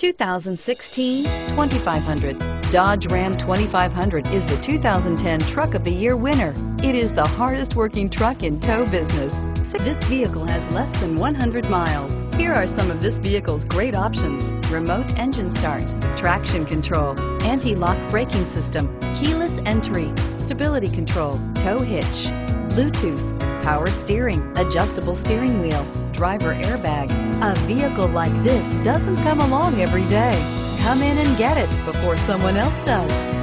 2016 2500. Dodge Ram 2500 is the 2010 Truck of the Year winner. It is the hardest working truck in tow business. This vehicle has less than 100 miles. Here are some of this vehicle's great options. Remote engine start, traction control, anti-lock braking system, keyless entry, stability control, tow hitch, Bluetooth, power steering, adjustable steering wheel, driver airbag. A vehicle like this doesn't come along every day. Come in and get it before someone else does.